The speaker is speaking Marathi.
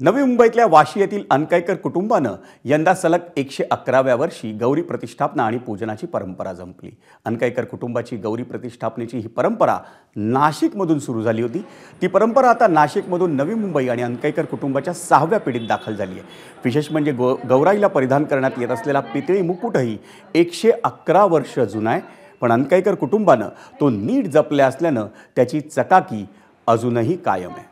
नवी मुंबईतल्या वाशी येथील अनकायकर कुटुंबानं यंदा सलग एकशे अकराव्या वर्षी गौरी प्रतिष्ठापना आणि पूजनाची परंपरा जंपली अनकायकर कुटुंबाची गौरी प्रतिष्ठापनेची ही परंपरा नाशिकमधून सुरू झाली होती. ती परंपरा आता नाशिकमधून नवी मुंबई आणि अनकायकर कुटुंबाच्या सहाव्या पिढीत दाखल झाली आहे. विशेष म्हणजे गो गौराईला परिधान करण्यात येत असलेला पितळी मुकुटही एकशे अकरा वर्ष जुना आहे. पण अनकायकर कुटुंबानं तो नीट जपल्या असल्यानं त्याची चकाकी अजूनही कायम आहे.